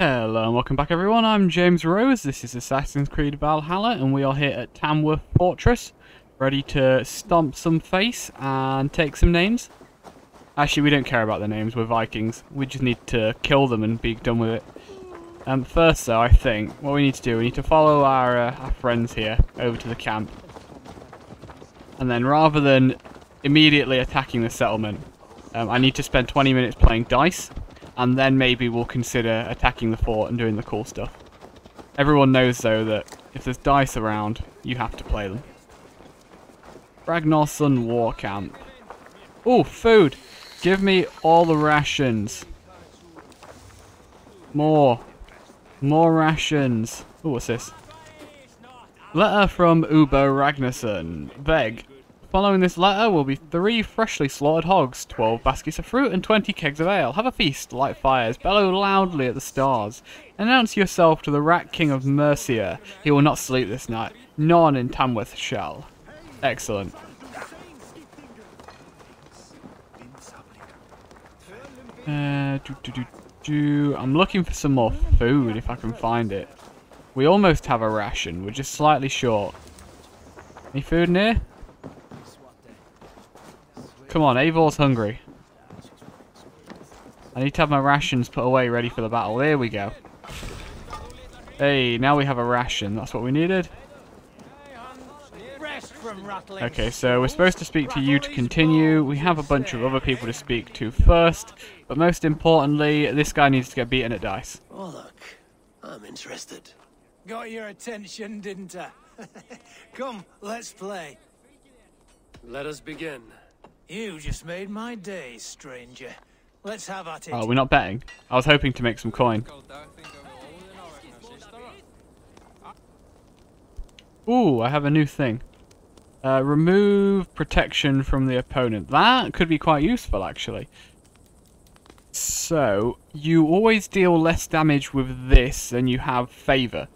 Hello and welcome back everyone, I'm James Rose, this is Assassin's Creed Valhalla and we are here at Tamworth Fortress, ready to stomp some face and take some names. Actually we don't care about the names, we're Vikings, we just need to kill them and be done with it. Um, first though, I think, what we need to do, we need to follow our, uh, our friends here over to the camp. And then rather than immediately attacking the settlement, um, I need to spend 20 minutes playing dice and then maybe we'll consider attacking the fort and doing the cool stuff. Everyone knows, though, that if there's dice around, you have to play them. Ragnarsson War Camp. Oh, food! Give me all the rations. More. More rations. Oh, what's this? Letter from Ubba Ragnarsson. Veg. Following this letter will be three freshly slaughtered hogs, 12 baskets of fruit, and 20 kegs of ale. Have a feast, light fires, bellow loudly at the stars. Announce yourself to the Rat King of Mercia. He will not sleep this night. None in Tamworth shall. Excellent. Uh, do, do, do, do. I'm looking for some more food if I can find it. We almost have a ration. We're just slightly short. Any food near? Come on, Eivor's hungry. I need to have my rations put away ready for the battle. There we go. Hey, now we have a ration. That's what we needed. Okay, so we're supposed to speak to you to continue. We have a bunch of other people to speak to first. But most importantly, this guy needs to get beaten at dice. Oh, look. I'm interested. Got your attention, didn't I? Come, let's play. Let us begin. You just made my day, stranger. Let's have at it. Oh, we're not betting? I was hoping to make some coin. Ooh, I have a new thing. Uh, remove protection from the opponent. That could be quite useful, actually. So, you always deal less damage with this than you have favour.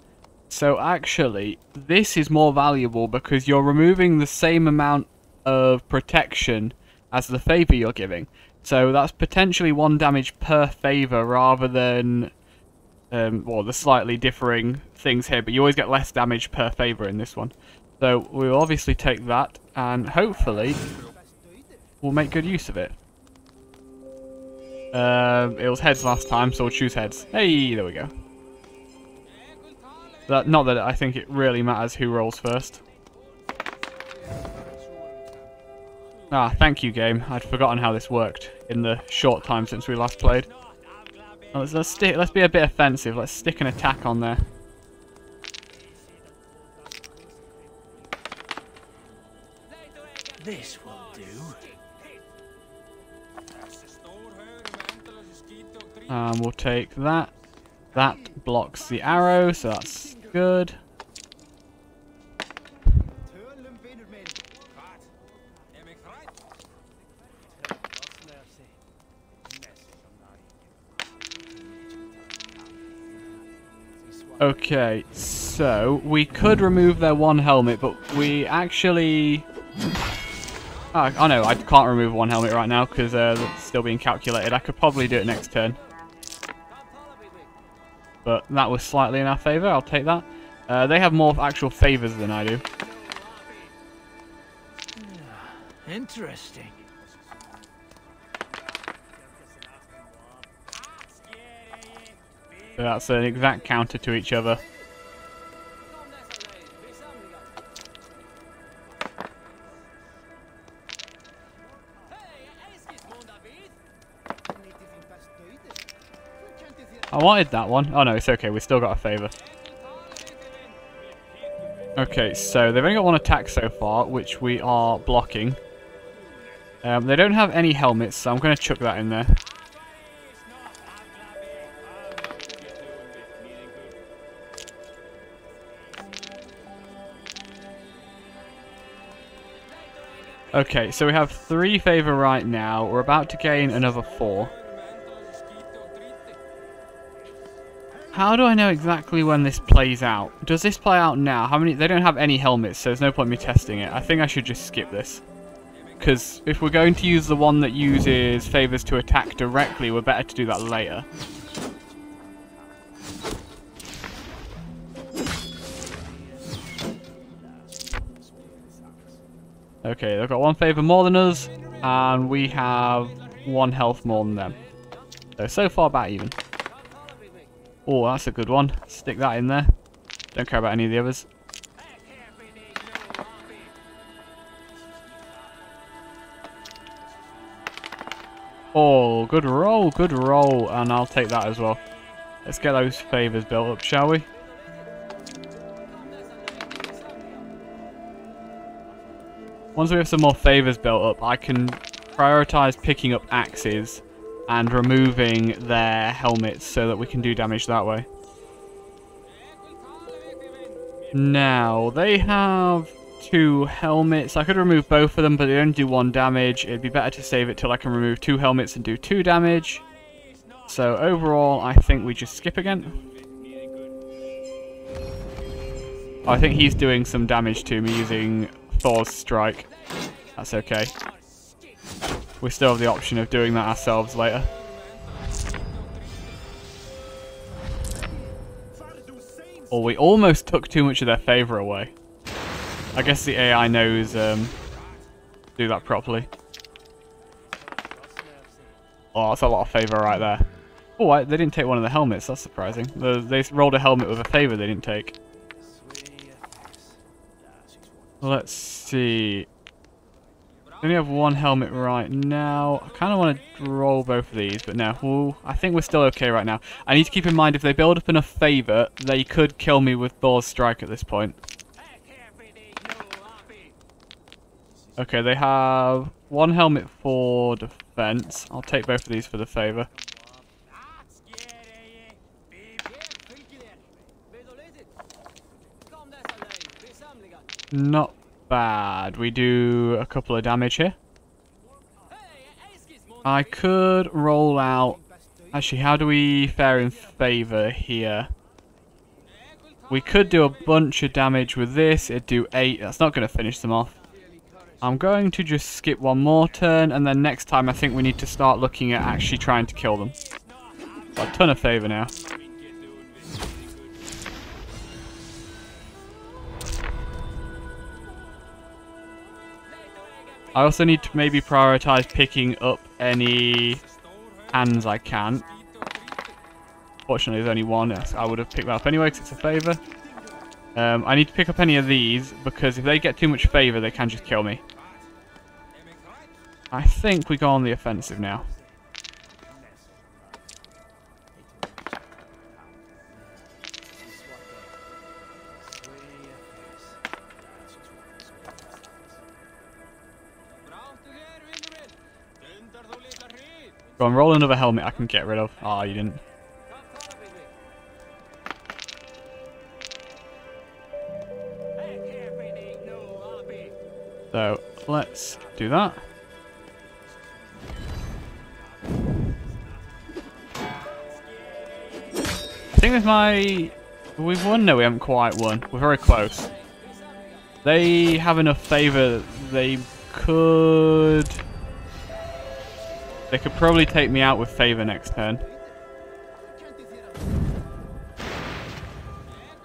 So actually, this is more valuable because you're removing the same amount of protection as the favour you're giving. So that's potentially one damage per favour rather than, um, well, the slightly differing things here, but you always get less damage per favour in this one. So we'll obviously take that, and hopefully we'll make good use of it. Um, it was heads last time, so we'll choose heads. Hey, there we go. That, not that I think it really matters who rolls first. Ah, thank you, game. I'd forgotten how this worked in the short time since we last played. let's let's, stick, let's be a bit offensive. Let's stick an attack on there. This will do. And we'll take that. That blocks the arrow, so that's good. Okay, so we could remove their one helmet, but we actually... Oh, oh no, I can't remove one helmet right now because uh, it's still being calculated. I could probably do it next turn. But that was slightly in our favour, I'll take that. Uh, they have more actual favours than I do. Interesting. So that's an exact counter to each other. I wanted that one. Oh no, it's okay. We still got a favour. Okay, so they've only got one attack so far, which we are blocking. Um, they don't have any helmets, so I'm going to chuck that in there. Okay, so we have three favour right now. We're about to gain another four. How do I know exactly when this plays out? Does this play out now? How many? They don't have any helmets, so there's no point me testing it. I think I should just skip this. Because if we're going to use the one that uses favours to attack directly, we're better to do that later. Okay, they've got one favor more than us, and we have one health more than them. So, so far back even. Oh, that's a good one. Stick that in there. Don't care about any of the others. Oh, good roll, good roll, and I'll take that as well. Let's get those favours built up, shall we? Once we have some more favours built up, I can prioritise picking up axes and removing their helmets so that we can do damage that way. Now, they have two helmets. I could remove both of them, but they only do one damage. It'd be better to save it till I can remove two helmets and do two damage. So overall, I think we just skip again. I think he's doing some damage to me using Thor's Strike. That's okay. We still have the option of doing that ourselves later. Or oh, we almost took too much of their favour away. I guess the AI knows um, do that properly. Oh, that's a lot of favour right there. Oh, they didn't take one of the helmets. That's surprising. They rolled a helmet with a favour they didn't take. Let's see. We only have one helmet right now. I kind of want to roll both of these, but no. Ooh, I think we're still okay right now. I need to keep in mind, if they build up enough favour, they could kill me with Thor's Strike at this point. Okay, they have one helmet for defense. I'll take both of these for the favor. Not bad. We do a couple of damage here. I could roll out... Actually, how do we fare in favor here? We could do a bunch of damage with this. It'd do 8. That's not going to finish them off. I'm going to just skip one more turn, and then next time I think we need to start looking at actually trying to kill them. A ton of favour now. I also need to maybe prioritise picking up any hands I can. Fortunately, there's only one. I would have picked that up anyway because it's a favour. Um, I need to pick up any of these because if they get too much favour, they can just kill me. I think we go on the offensive now. Go on, roll another helmet I can get rid of. Ah, oh, you didn't. So, let's do that. I think with my... We've won? No, we haven't quite won. We're very close. They have enough favour they could... They could probably take me out with favour next turn.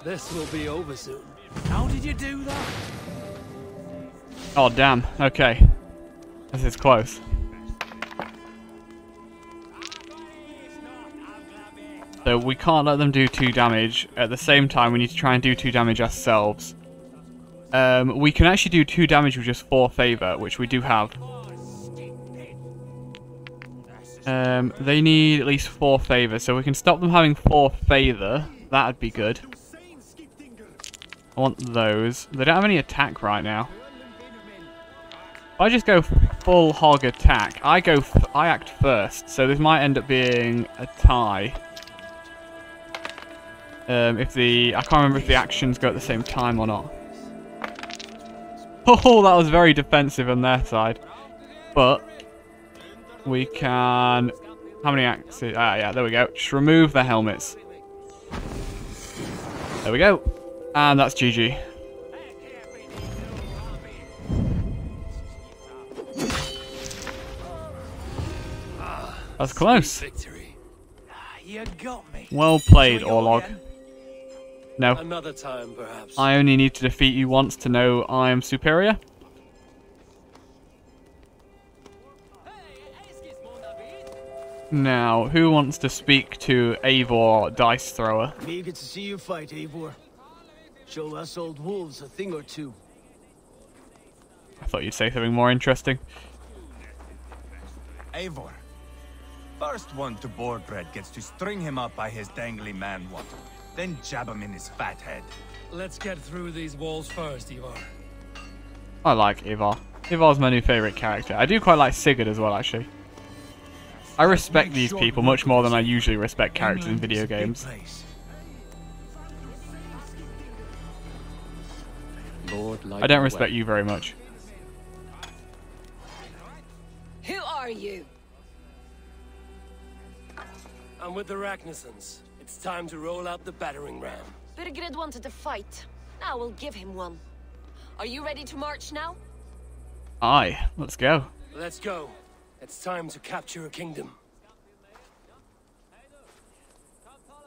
This will be over soon. How did you do that? Oh, damn. Okay. This is close. So we can't let them do 2 damage. At the same time, we need to try and do 2 damage ourselves. Um, we can actually do 2 damage with just 4 favour, which we do have. Um, they need at least 4 favour, so we can stop them having 4 favour. That'd be good. I want those. They don't have any attack right now. I just go full hog attack. I go, I act first, so this might end up being a tie. Um, if the, I can't remember if the actions go at the same time or not. Oh, that was very defensive on their side. But, we can, how many axes? Ah, yeah, there we go. Just remove the helmets. There we go. And that's GG. That's close. Well played, Orlog. No. Another time, perhaps. I only need to defeat you once to know I am superior. Now, who wants to speak to Eivor Dice Thrower? Me good to see you fight, Eivor. Show us old wolves a thing or two. I thought you'd say something more interesting. Eivor. First one to board, bread gets to string him up by his dangly man-water, then jab him in his fat head. Let's get through these walls first, Ivar. I like Eivor. Eivor's my new favourite character. I do quite like Sigurd as well, actually. I respect these people much more than I usually respect characters in video games. Lord I don't respect you very much. Who are you? I'm with the Ragnarsons. It's time to roll out the battering ram. Burgred wanted to fight. Now we'll give him one. Are you ready to march now? Aye, let's go. Let's go. It's time to capture a kingdom.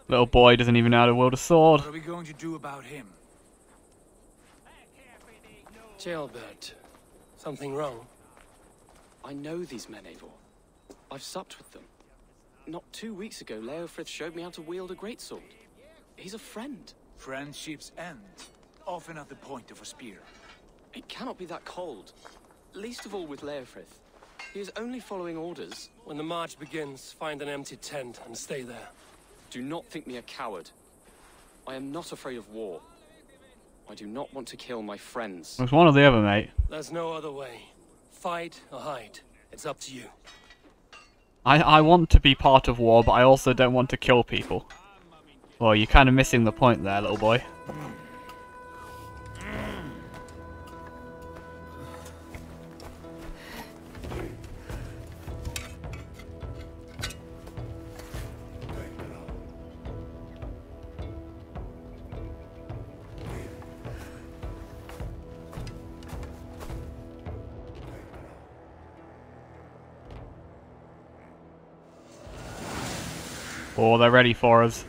Little boy doesn't even know how to wield a sword. What are we going to do about him? Ceolbert. Something wrong? I know these men, Eivor. I've supped with them. Not two weeks ago, Leofrith showed me how to wield a greatsword. He's a friend. Friendships end, often at the point of a spear. It cannot be that cold. Least of all with Leofrith. He is only following orders. When the march begins, find an empty tent and stay there. Do not think me a coward. I am not afraid of war. I do not want to kill my friends. It's one or the other, mate. There's no other way. Fight or hide. It's up to you. I, I want to be part of war, but I also don't want to kill people. Well, you're kind of missing the point there, little boy. Oh, they're ready for us.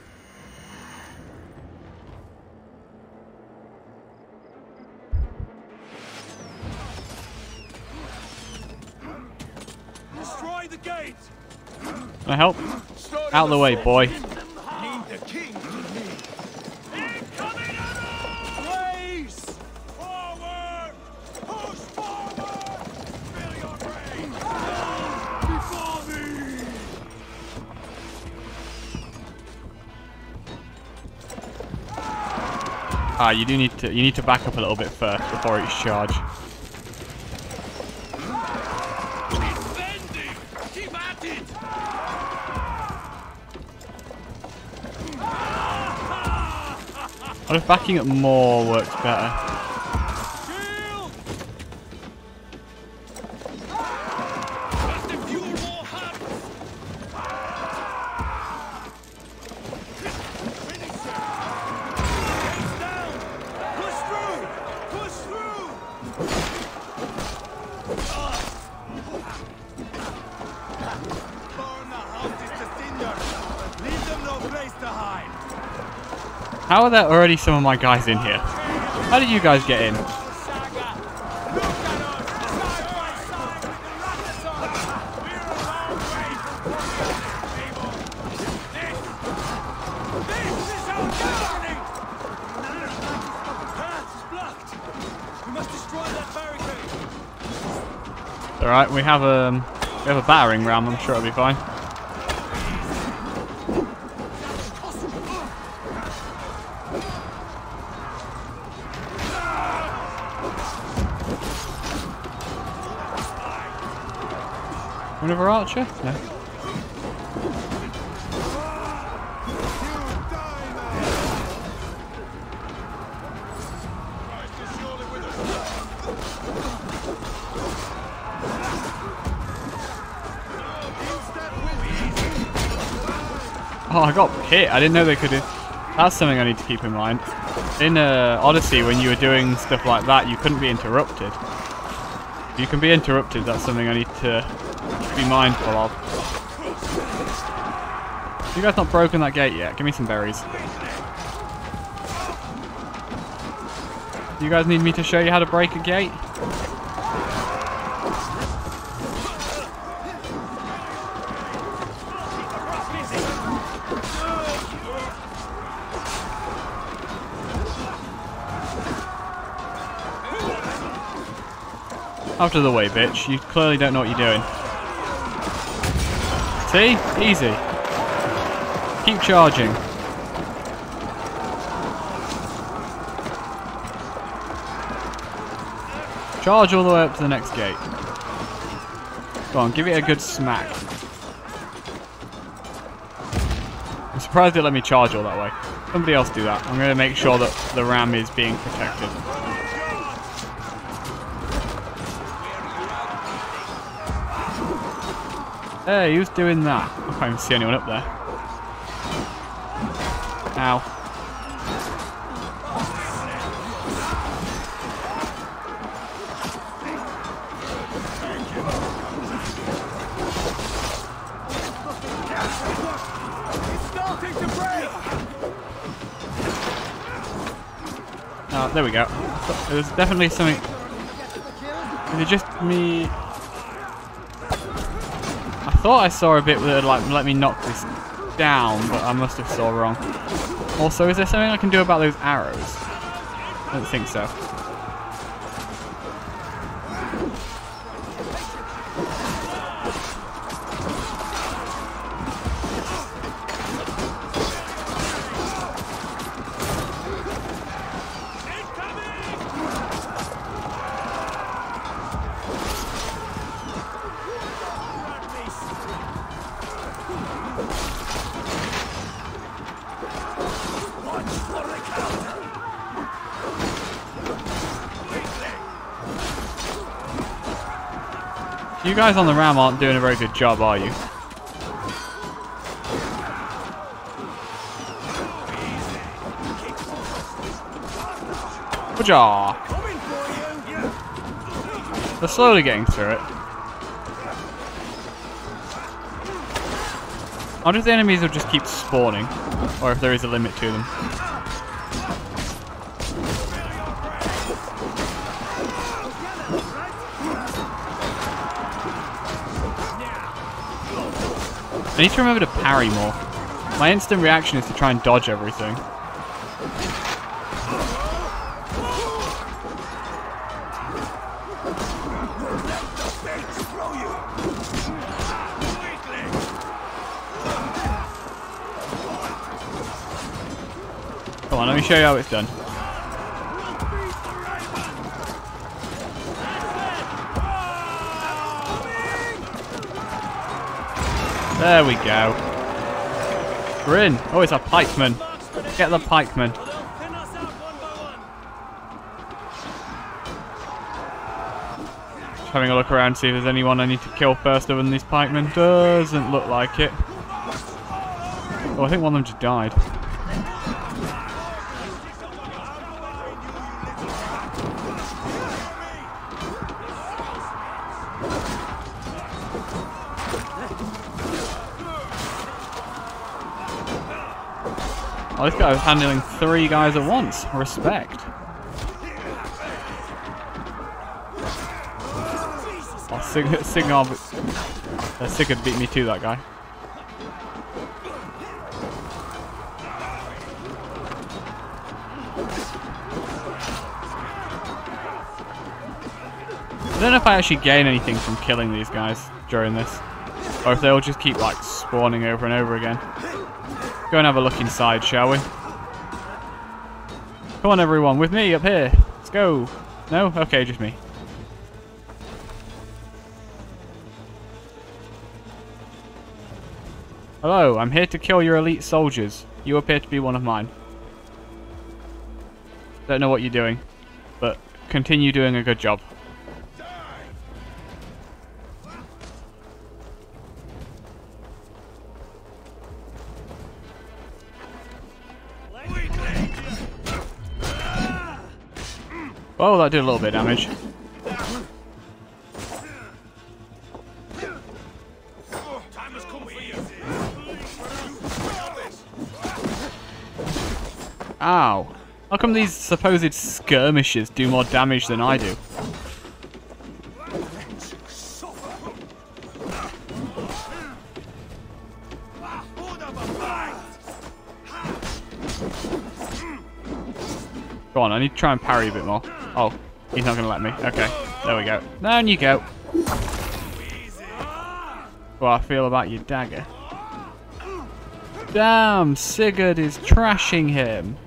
Destroy the gate! Can I help? Out of the way, boy. You do need to you need to back up a little bit first before it's charge. Defending! Keep at it! What if backing up more works better? How are there already some of my guys in here? How did you guys get in? A! Alright, we have um we have a battering ram, I'm sure it'll be fine. Archer? No. Oh, I got hit. I didn't know they could. That's something I need to keep in mind. In uh, Odyssey, when you were doing stuff like that, you couldn't be interrupted. You can be interrupted. That's something I need to be mindful of. You guys not broken that gate yet? Give me some berries. Do you guys need me to show you how to break a gate? Out of the way, bitch. You clearly don't know what you're doing. See? Easy. Keep charging. Charge all the way up to the next gate. Go on, give it a good smack. I'm surprised it let me charge all that way. Somebody else do that. I'm going to make sure that the ram is being protected. Hey, who's doing that? I can't even see anyone up there. Ow. Oh, there we go. There's definitely something. Is it just me? Thought I saw a bit that would like let me knock this down, but I must have saw wrong. Also, is there something I can do about those arrows? I don't think so. You guys on the ram aren't doing a very good job, are you? Good They're slowly getting through it. I wonder if the enemies will just keep spawning, or if there is a limit to them. I need to remember to parry more. My instant reaction is to try and dodge everything. Come on, let me show you how it's done. There we go. We're in. Oh, it's a pikeman. Get the pikeman. Having a look around, to see if there's anyone I need to kill first other than these pikemen. Doesn't look like it. Oh, I think one of them just died. Was handling three guys at once. Respect. Oh, Sig Signar, uh, Sigurd beat me to that guy. I don't know if I actually gain anything from killing these guys during this. Or if they'll just keep like spawning over and over again. Go and have a look inside, shall we? Come on everyone, with me up here. Let's go. No? Okay, just me. Hello, I'm here to kill your elite soldiers. You appear to be one of mine. Don't know what you're doing, but continue doing a good job. That did a little bit of damage. Ow. How come these supposed skirmishes do more damage than I do? Go on, I need to try and parry a bit more. Oh, he's not going to let me. Okay. There we go. Down you go. What I feel about your dagger. Damn, Sigurd is trashing him.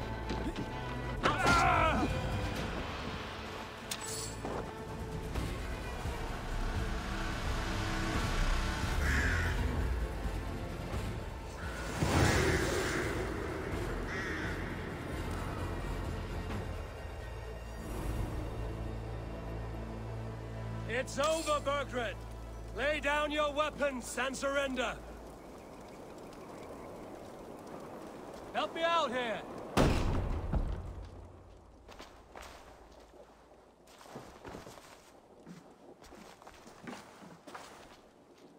It's over, Burgred. Lay down your weapons and surrender. Help me out here.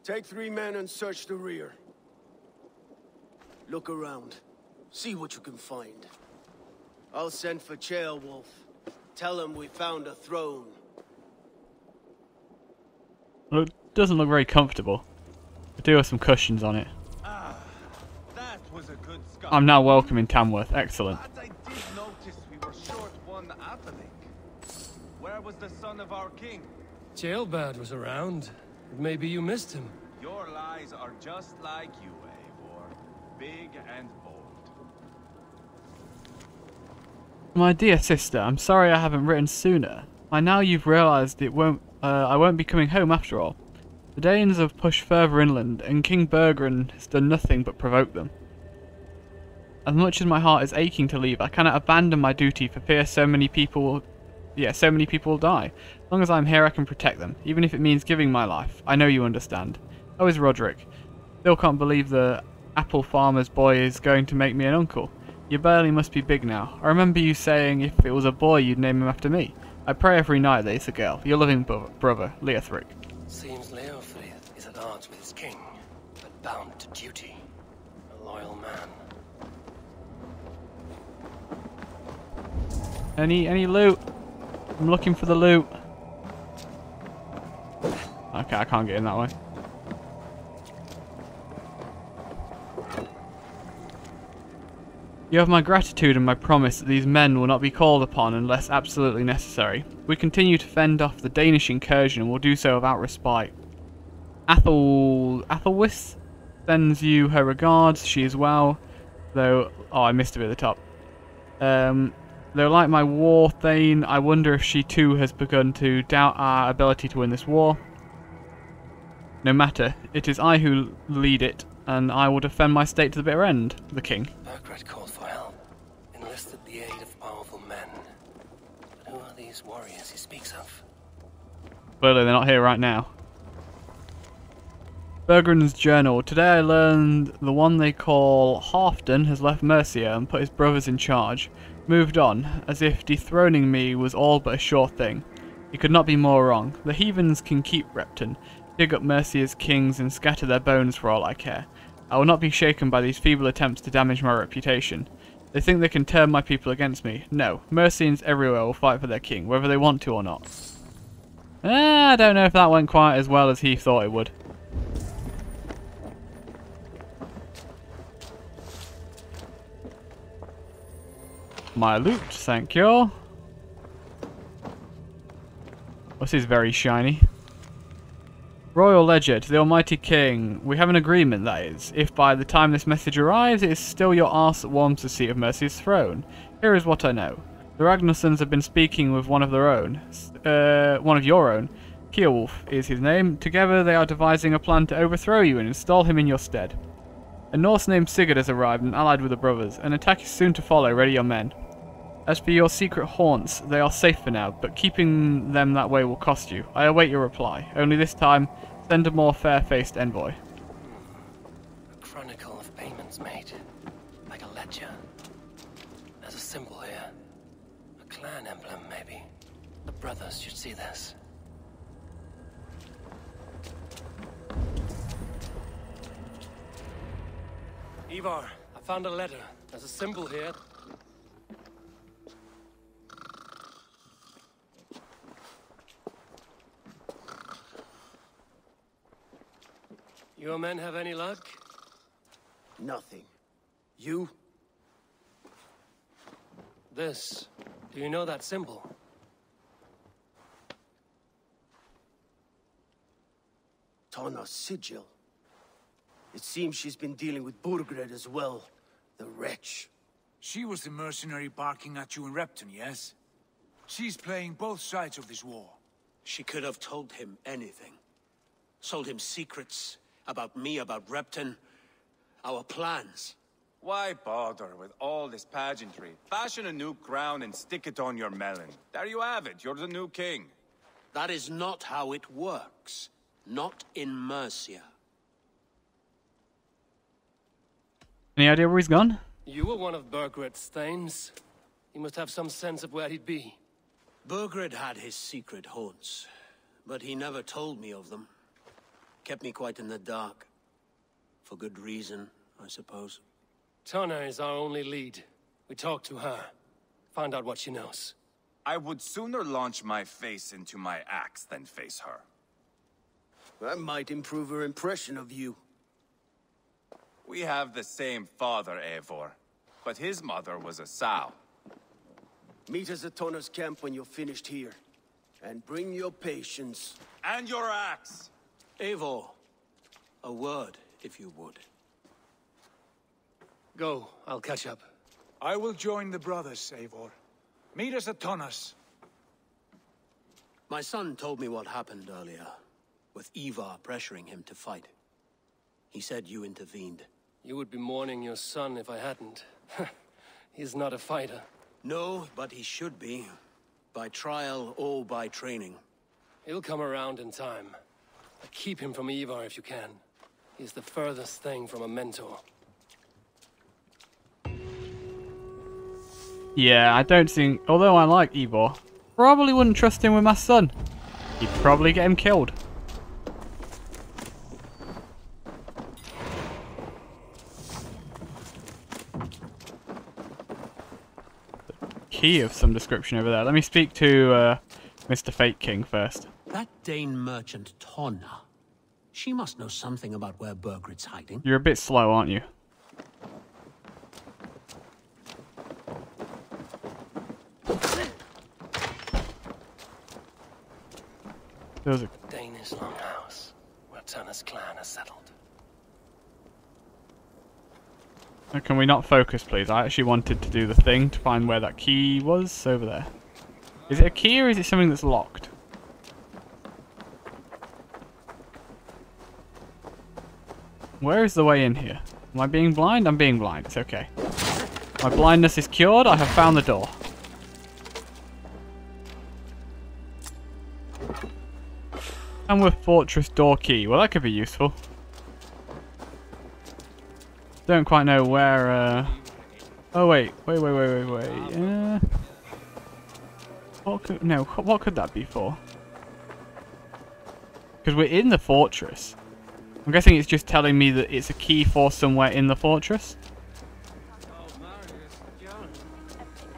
Take three men and search the rear. Look around. See what you can find. I'll send for Ceolwulf. Tell him we found a throne. Look, doesn't look very comfortable. I do have some cushions on it. Ah, that was a good. I'm now welcome in Tamworth. Excellent. But I did notice we were short one atheling. Where was the son of our king? Ceolbert was around. Maybe you missed him. Your lies are just like you, Eivor. Big and bold. My dear sister, I'm sorry I haven't written sooner. By now you've realised it won't. Uh, I won't be coming home after all. The Danes have pushed further inland, and King Burgred has done nothing but provoke them. As much as my heart is aching to leave, I cannot abandon my duty for fear so many people. will... Yeah, so many people will die. As long as I'm here, I can protect them, even if it means giving my life. I know you understand. How is Roderick? Still can't believe the apple farmer's boy is going to make me an uncle. Your belly must be big now. I remember you saying if it was a boy, you'd name him after me. I pray every night that it's a girl. Your loving bro- brother, Leothric. Seems Leofrith is at odds with his king, but bound to duty. A loyal man. Any any loot? I'm looking for the loot. Okay, I can't get in that way. You have my gratitude and my promise that these men will not be called upon unless absolutely necessary. We continue to fend off the Danish incursion and will do so without respite. Athel Athelswith sends you her regards. She is well, though. Oh, I missed a bit at the top. Um, though, like my war thane, I wonder if she too has begun to doubt our ability to win this war. No matter, it is I who lead it, and I will defend my state to the bitter end. The king called for help, enlisted the aid of powerful men. But who are these warriors he speaks of? Clearly, they're not here right now. Burgred's journal. Today I learned the one they call Halfdan has left Mercia and put his brothers in charge. Moved on, as if dethroning me was all but a sure thing. He could not be more wrong. The heathens can keep Repton, dig up Mercia's kings and scatter their bones for all I care. I will not be shaken by these feeble attempts to damage my reputation. They think they can turn my people against me. No, Mercians everywhere will fight for their king, whether they want to or not. Ah, I don't know if that went quite as well as he thought it would. My loot, thank you. This is very shiny. Royal Ledger to the Almighty King. We have an agreement, that is. If by the time this message arrives, it is still your arse that warms the seat of Mercia's throne. Here is what I know. The Ragnarsons have been speaking with one of their own. Uh, one of your own. Ceolwulf is his name. Together they are devising a plan to overthrow you and install him in your stead. A Norse named Sigurd has arrived and allied with the brothers. An attack is soon to follow. Ready your men. As for your secret haunts, they are safe for now, but keeping them that way will cost you. I await your reply. Only this time, send a more fair-faced envoy. Brothers should see this. Ivar, I found a letter. There's a symbol here. Your men have any luck? Nothing. You? This. Do you know that symbol? Tonna sigil. It seems she's been dealing with Burgred as well. The wretch. She was the mercenary barking at you in Repton, yes? She's playing both sides of this war. She could have told him anything. Sold him secrets about me, about Repton, our plans. Why bother with all this pageantry? Fashion a new crown and stick it on your melon. There you have it, you're the new king. That is not how it works. Not in Mercia. Any idea where he's gone? You were one of Burgred's thanes. He must have some sense of where he'd be. Burgred had his secret haunts, but he never told me of them. Kept me quite in the dark. For good reason, I suppose. Tonna is our only lead. We talked to her. Find out what she knows. I would sooner launch my face into my axe than face her. That might improve her impression of you. We have the same father, Eivor. But his mother was a sow. Meet us at Tonna's camp when you're finished here. And bring your patience. And your axe! Eivor, a word, if you would. Go, I'll catch up. I will join the brothers, Eivor. Meet us at Tonnas. My son told me what happened earlier, with Ivar pressuring him to fight. He said you intervened. You would be mourning your son if I hadn't. He's not a fighter. No, but he should be. By trial or by training. He'll come around in time. But keep him from Ivar if you can. He's the furthest thing from a mentor. Yeah, I don't think. Although I like Ivar, probably wouldn't trust him with my son. He'd probably get him killed. Key of some description over there. Let me speak to uh, Mr. Fake King first. That Dane merchant, Tonna. She must know something about where Burgred's hiding. You're a bit slow, aren't you? There was a Danish longhouse, where Tonna's clan is settled. Uh, Uh, can we not focus, please? I actually wanted to do the thing to find where that key was over there. Is it a key or is it something that's locked? Where is the way in here? Am I being blind? I'm being blind. It's okay. My blindness is cured. I have found the door. And with Fortress door key. Well, that could be useful. Don't quite know where, uh... Oh, wait. Wait, wait, wait, wait, wait. Uh... What could... No, what could that be for? Because we're in the fortress. I'm guessing it's just telling me that it's a key for somewhere in the fortress.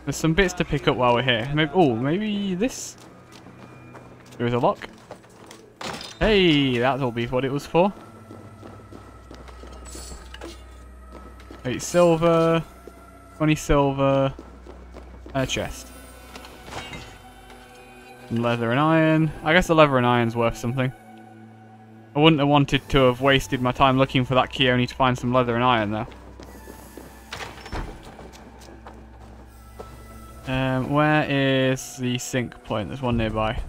There's some bits to pick up while we're here. Maybe, oh, maybe this? There is a lock. Hey, that'll be what it was for. Eight silver, 20 silver, and a chest. And leather and iron. I guess the leather and iron's worth something. I wouldn't have wanted to have wasted my time looking for that key only to find some leather and iron though. Um, where is the sync point? There's one nearby.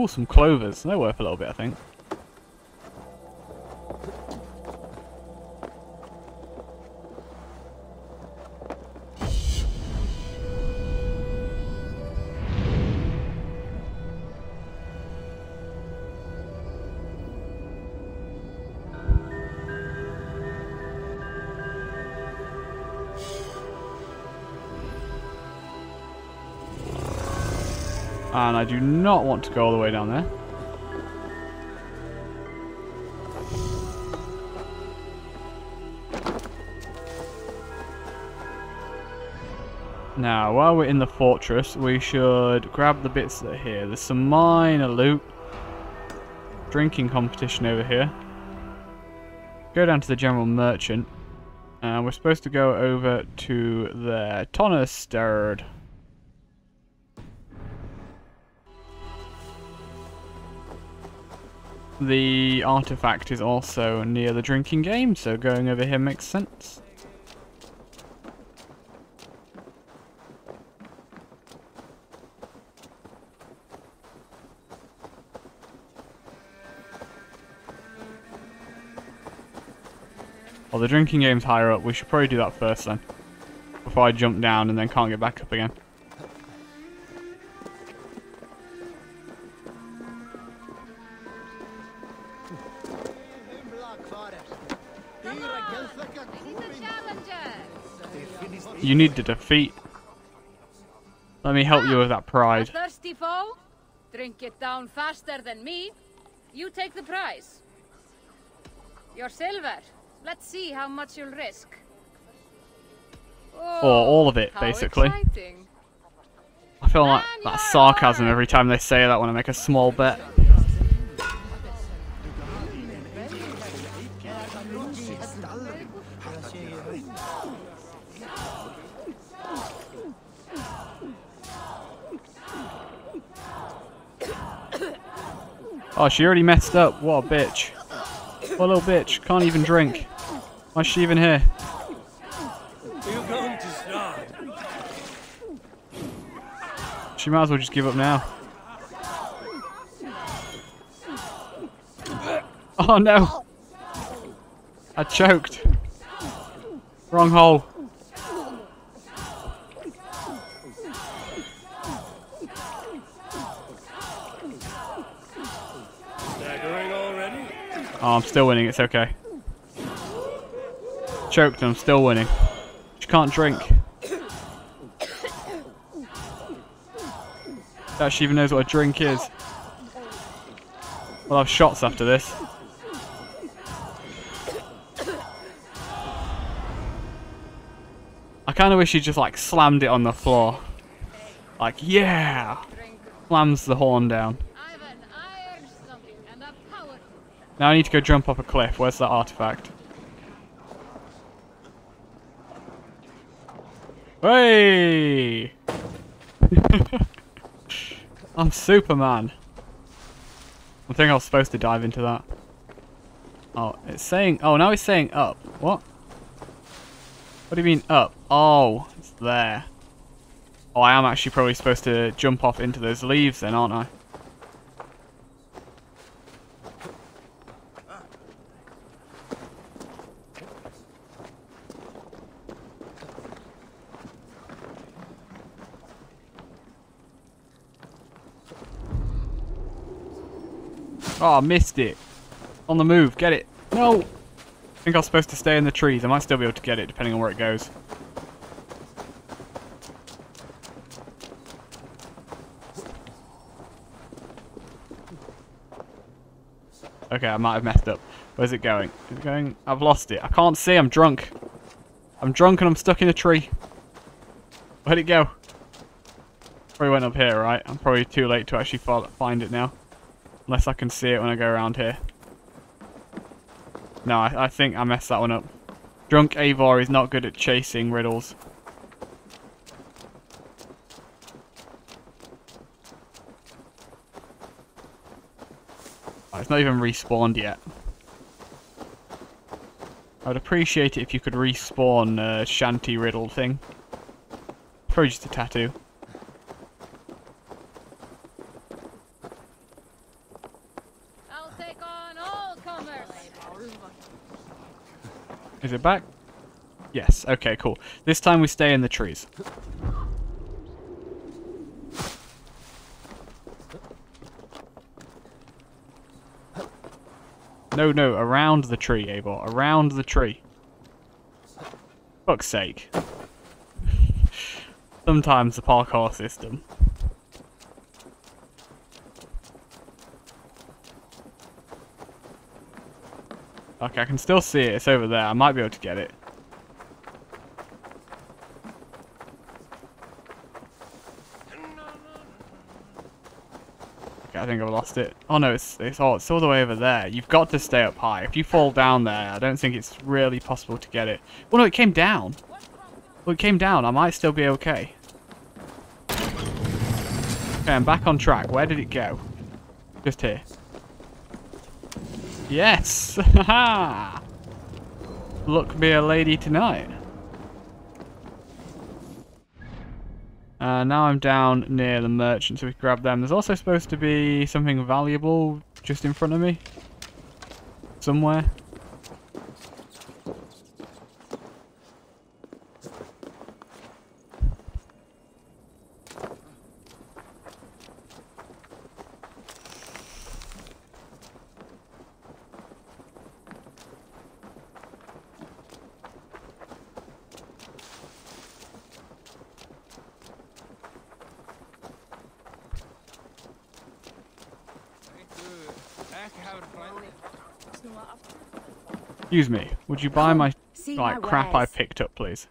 Oh, some clovers. They're worth a little bit, I think. I do not want to go all the way down there. Now, while we're in the fortress, we should grab the bits that are here. There's some minor loot. Drinking competition over here. Go down to the general merchant. Uh, we're supposed to go over to the Tonnastadir. The artifact is also near the drinking game, so going over here makes sense. Well, the drinking game's higher up. We should probably do that first then. Before I jump down and then can't get back up again. You need to defeat. Let me help you with that A pride. thirsty foe? Drink it down faster than me. You take the prize. Your silver. Let's see how much you'll risk. Oh, all of it, oh, basically. exciting. I feel like that sarcasm every time they say that when I make a small bet. Oh, she already messed up. What a bitch. What a little bitch. Can't even drink. Why's she even here? She might as well just give up now. Oh no! I choked. Wrong hole. Staggering already? Oh, I'm still winning. It's okay. Choked I'm still winning. She can't drink. Doubt she even knows what a drink is. We'll have shots after this. I kind of wish she just like slammed it on the floor. Like, yeah! Slams the horn down. I've an iron something and a power. Now I need to go jump off a cliff. Where's that artifact? Hey! I'm Superman. I think I was supposed to dive into that. Oh, it's saying. Oh, now it's saying up. What? What do you mean up? Oh, it's there. Oh, I am actually probably supposed to jump off into those leaves then, aren't I? Oh, I missed it. On the move, get it. No! I think I was supposed to stay in the trees. I might still be able to get it, depending on where it goes. Okay, I might have messed up. Where's it going? Is it going? I've lost it. I can't see. I'm drunk. I'm drunk and I'm stuck in a tree. Where'd it go? Probably went up here, right? I'm probably too late to actually find it now. Unless I can see it when I go around here. No, I, I think I messed that one up. Drunk Eivor is not good at chasing riddles. Oh, it's not even respawned yet. I would appreciate it if you could respawn uh, Shanty Riddle thing. Probably just a tattoo. I'll take on all comers. Is it back? Yes, okay, cool. This time we stay in the trees. No, no, around the tree, Abel. Around the tree. Fuck's sake. Sometimes the parkour system. Okay, I can still see it. It's over there. I might be able to get it. Okay, I think I've lost it. Oh no, it's it's oh, it's all the way over there. You've got to stay up high. If you fall down there, I don't think it's really possible to get it. Well, no, it came down. Well, it came down. I might still be okay. Okay, I'm back on track. Where did it go? Just here. Yes! Look me a lady tonight. Uh, now I'm down near the merchant, so we grab them. There's also supposed to be something valuable just in front of me. Somewhere. Excuse me, would you buy oh, my like crap I picked up, please?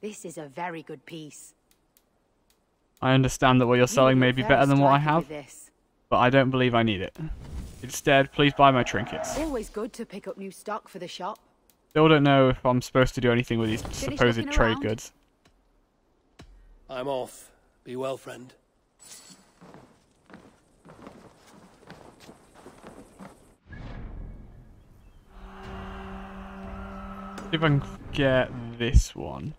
This is a very good piece. I understand that what you're selling may be better than what I have, but I don't believe I need it. Instead, please buy my trinkets. Always good to pick up new stock for the shop. Still don't know if I'm supposed to do anything with these supposed trade around? goods. I'm off. Be well, friend. See if I can get this one.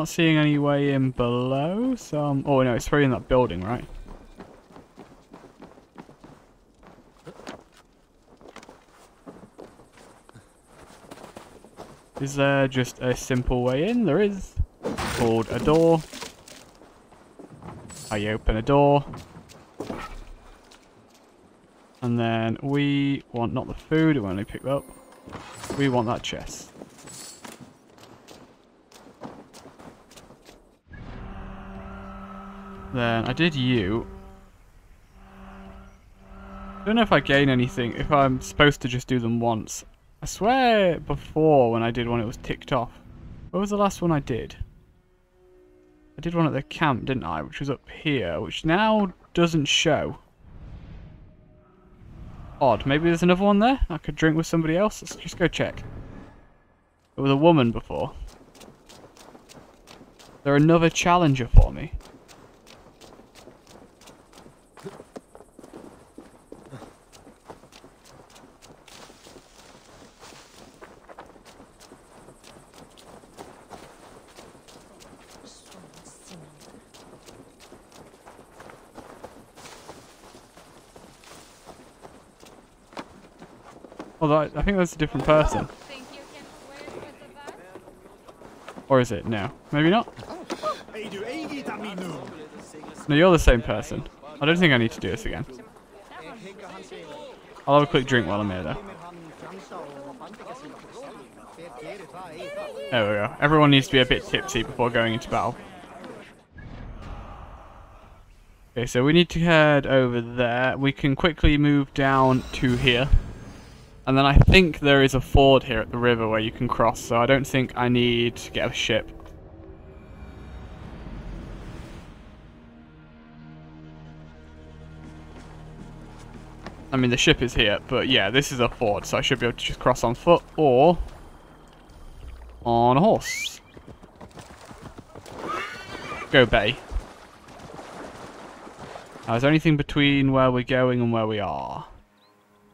Not seeing any way in below, so um, oh no, it's probably in that building, right? Is there just a simple way in? There is. Called a door. I open a door. And then we want not the food, we only pick up. We want that chest. Then I did you. don't know if I gain anything, if I'm supposed to just do them once. I swear before when I did one it was ticked off. What was the last one I did? I did one at the camp, didn't I? Which was up here, which now doesn't show. Odd. Maybe there's another one there? I could drink with somebody else? Let's just go check. It was a woman before. Is there another challenger for me? Although I, think that's a different person. Or is it? No. Maybe not? No, you're the same person. I don't think I need to do this again. I'll have a quick drink while I'm here, though. There we go. Everyone needs to be a bit tipsy before going into battle. Okay, so we need to head over there. We can quickly move down to here. And then I think there is a ford here at the river where you can cross, so I don't think I need to get a ship. I mean, the ship is here, but yeah, this is a ford, so I should be able to just cross on foot or on a horse. Go Bay. Now, is there anything between where we're going and where we are?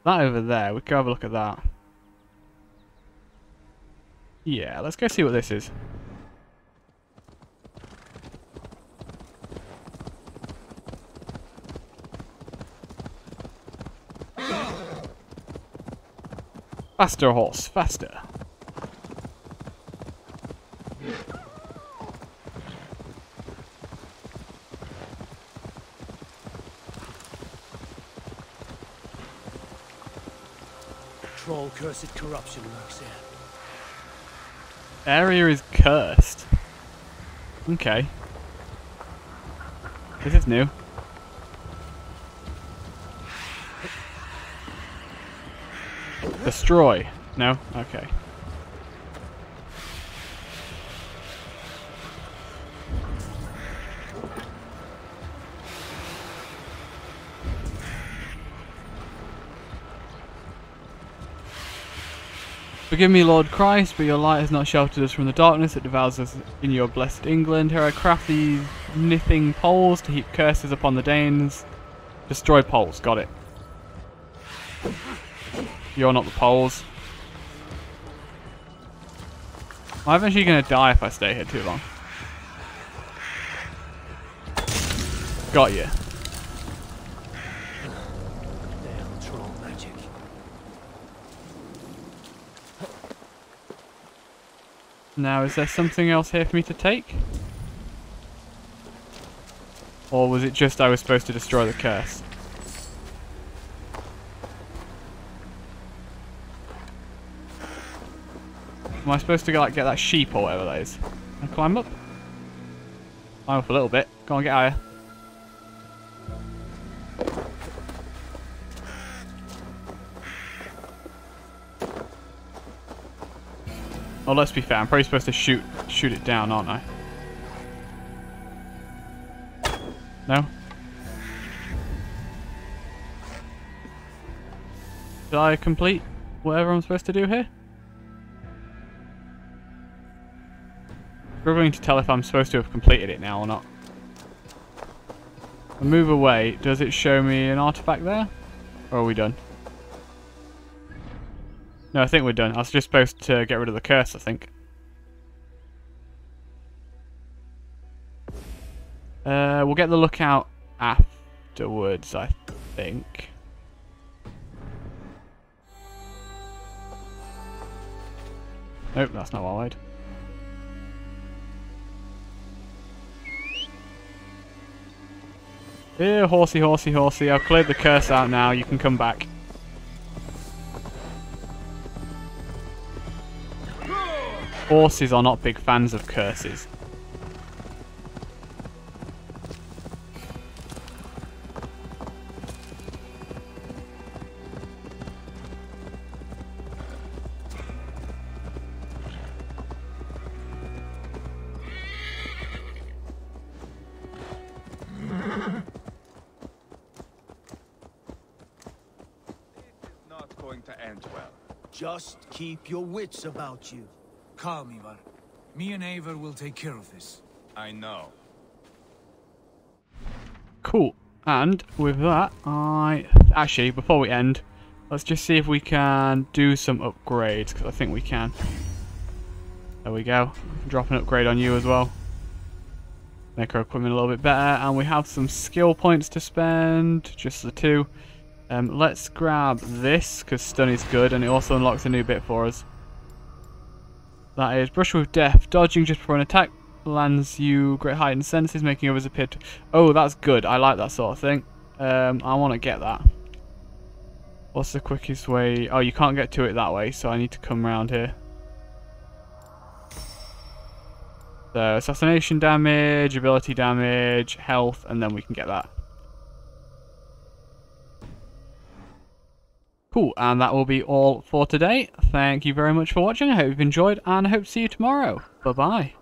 That over there, we can have a look at that. Yeah, let's go see what this is. Faster, horse, faster. Troll cursed corruption lurks here. Area is cursed. Okay. This is new. Destroy. No? Okay. Forgive me, Lord Christ, but your light has not sheltered us from the darkness that devours us in your blessed England. Here I craft these nithing poles to heap curses upon the Danes. Destroy poles, got it. You're not the poles. I'm eventually going to die if I stay here too long. Got you. Damn troll magic. Now, is there something else here for me to take? Or was it just I was supposed to destroy the curse? Am I supposed to go, like get that sheep or whatever that is? Can I climb up? Climb up a little bit. Go on, get higher. Well, let's be fair. I'm probably supposed to shoot shoot it down, aren't I? No? Did I complete whatever I'm supposed to do here? Struggling to tell if I'm supposed to have completed it now or not. I move away. Does it show me an artifact there? Or are we done? No, I think we're done. I was just supposed to get rid of the curse, I think. Uh, we'll get the lookout afterwards, I think. Nope, that's not I. Here, horsey, horsey, horsey. I've cleared the curse out now. You can come back. Horses are not big fans of curses. Not going to end well. Just keep your wits about you. Calm, Ivar. Me and Eivor will take care of this. I know. Cool. And with that, I... Actually, before we end, let's just see if we can do some upgrades, because I think we can. There we go. Drop an upgrade on you as well. Make our equipment a little bit better. And we have some skill points to spend. Just the two. Um, let's grab this, because stun is good, and it also unlocks a new bit for us. That is Brush with Death. Dodging just before an attack lands you great height and senses, making others appear to... Oh, that's good. I like that sort of thing. Um, I want to get that. What's the quickest way? Oh, you can't get to it that way, so I need to come around here. So, assassination damage, ability damage, health, and then we can get that. Cool, and that will be all for today. Thank you very much for watching. I hope you've enjoyed, and I hope to see you tomorrow. Bye-bye.